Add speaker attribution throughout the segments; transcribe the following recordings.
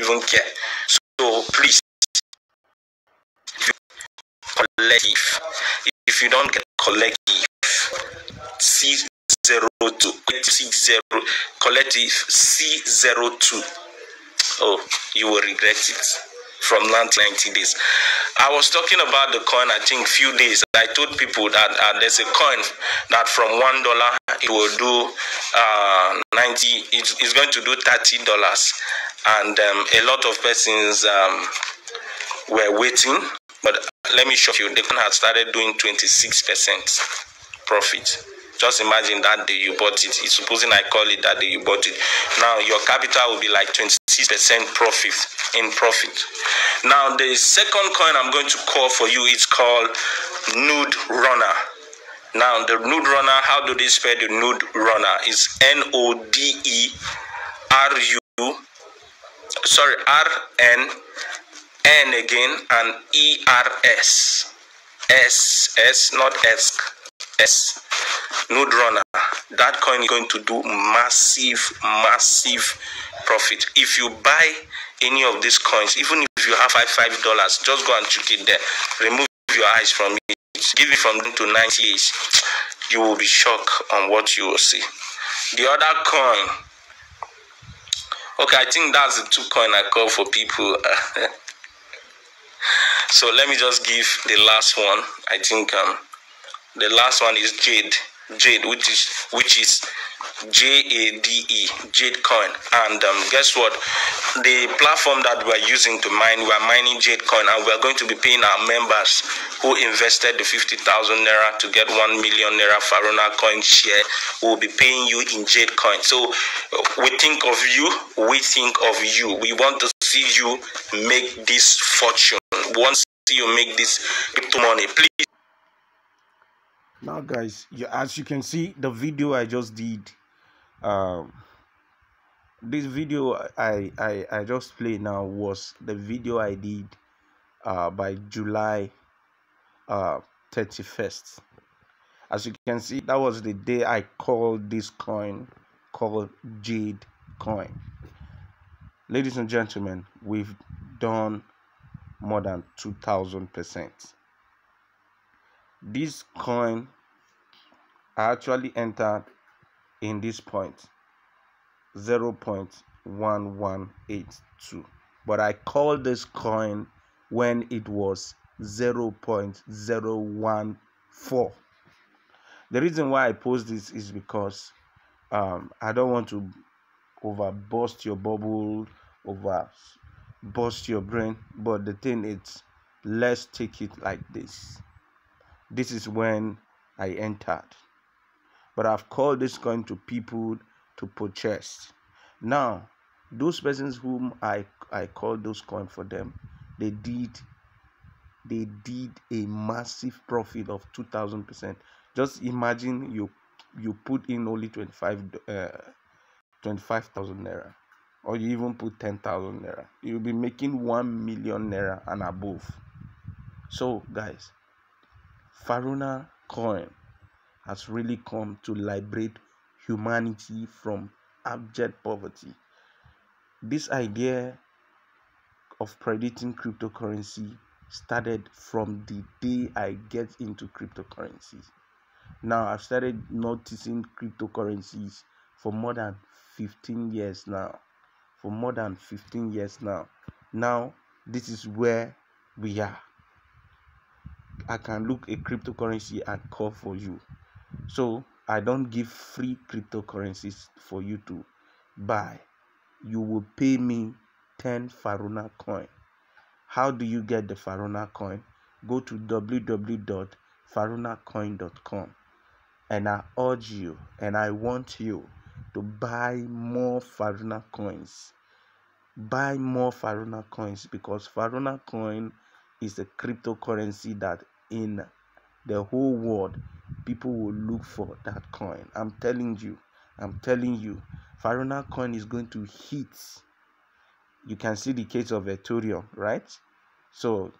Speaker 1: even care. So please, collective. If you don't get collective, C zero two C zero collective C zero two. Oh, you will regret it from 90 days. I was talking about the coin, I think, few days. I told people that uh, there's a coin that from one dollar it will do uh, 90. It's, it's going to do 30 dollars, and um, a lot of persons um, were waiting. But let me show you, the coin had started doing 26 percent profit. Just imagine that day you bought it. Supposing I call it that day you bought it. Now your capital will be like 26% profit in profit. Now the second coin I'm going to call for you is called Node Runner. Now the Node Runner, how do they spell the Node Runner? Is N O D E R U sorry R N N again and E R S. S S not S S Node Runner. That coin is going to do massive, massive profit. If you buy any of these coins, even if you have five five dollars, just go and check it there. Remove your eyes from it. Give it from them to 98. You will be shocked on what you will see. The other coin. Okay, I think that's the two coin I call for people. so let me just give the last one. I think um the last one is Jade. Jade, which is which is J A D E, Jade Coin. And um, guess what? The platform that we're using to mine, we're mining Jade Coin, and we're going to be paying our members who invested the 50,000 naira to get 1 million naira Faruna coin share. We'll be paying you in Jade Coin. So we think of you, we think of you. We want to see you make this fortune. See you make this crypto money. Please
Speaker 2: now guys as you can see the video i just did um this video i i i just played now was the video i did uh by july uh 31st as you can see that was the day i called this coin called jade coin. Ladies and gentlemen we've done more than 2000 percent. This coin I actually entered in this point 0.1182 but I called this coin when it was 0.014 the reason why I post this is because um, I don't want to over burst your bubble over burst your brain but the thing is let's take it like this this is when I entered. But I've called this coin to people to purchase. Now, those persons whom I I called those coin for them, they did they did a massive profit of two thousand percent. Just imagine you you put in only twenty five uh, twenty five thousand naira, or you even put ten thousand naira. You'll be making one million naira and above. So, guys, Faruna coin has really come to liberate humanity from abject poverty. This idea of predicting cryptocurrency started from the day I get into cryptocurrencies. Now I've started noticing cryptocurrencies for more than 15 years now. For more than 15 years now. Now this is where we are. I can look a cryptocurrency and call for you. So I don't give free cryptocurrencies for you to buy. You will pay me 10 Faruna coin. How do you get the Faruna coin? Go to www.farunacoin.com and I urge you and I want you to buy more Faruna coins. Buy more Faruna coins because Faruna coin is a cryptocurrency that in the whole world people will look for that coin. I'm telling you i'm telling you faruna coin is going to hit you can see the case of ethereum right? So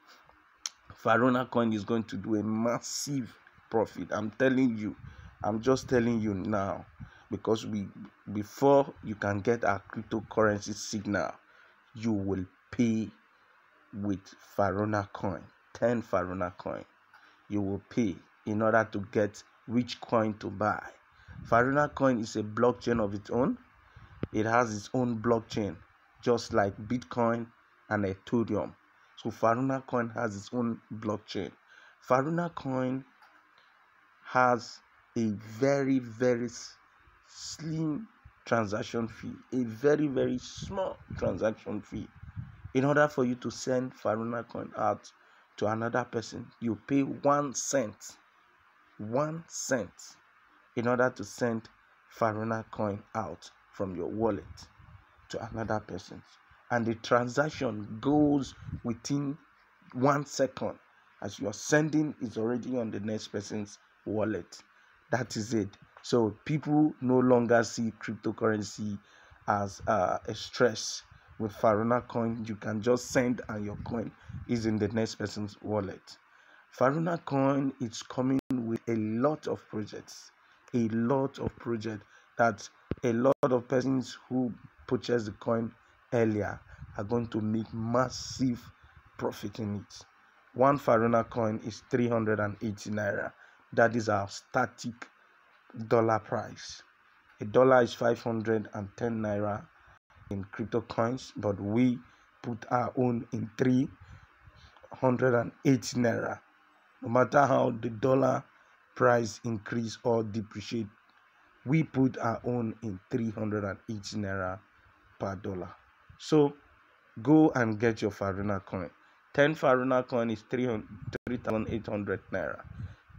Speaker 2: faruna coin is going to do a massive profit i'm telling you i'm just telling you now because we before you can get our cryptocurrency signal you will pay with Faruna coin, 10 Faruna coin. You will pay in order to get which coin to buy. Faruna coin is a blockchain of its own. It has its own blockchain, just like Bitcoin and Ethereum. So Faruna coin has its own blockchain. Faruna coin has a very very slim transaction fee, a very very small transaction fee. In order for you to send Faruna coin out to another person, you pay one cent, one cent, in order to send Faruna coin out from your wallet to another person, and the transaction goes within one second as you're sending is already on the next person's wallet. That is it. So people no longer see cryptocurrency as uh, a stress. With Faruna coin, you can just send and your coin is in the next person's wallet. Faruna coin is coming a lot of projects, a lot of projects that a lot of persons who purchase the coin earlier are going to make massive profit in it. One Faruna coin is 380 naira. That is our static dollar price. A dollar is 510 naira in crypto coins, but we put our own in 380 naira. No matter how the dollar price increase or depreciate, we put our own in 380 naira per dollar. So go and get your Faruna coin. 10 Faruna coin is 3,800 naira.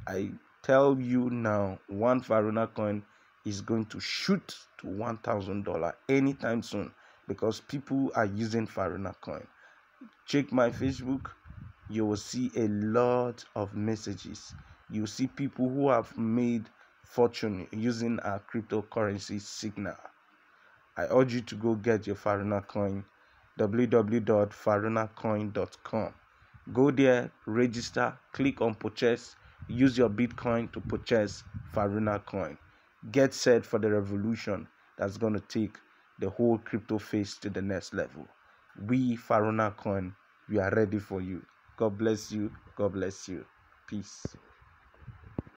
Speaker 2: I tell you now, one Faruna coin is going to shoot to $1,000 anytime soon because people are using Faruna coin. Check my Facebook, you will see a lot of messages. You see people who have made fortune using our cryptocurrency signal. I urge you to go get your Faruna coin www.farunacoin.com. Go there, register, click on purchase, use your Bitcoin to purchase Faruna coin. Get set for the revolution that's going to take the whole crypto face to the next level. We, Faruna coin, we are ready for you. God bless you. God bless you. Peace.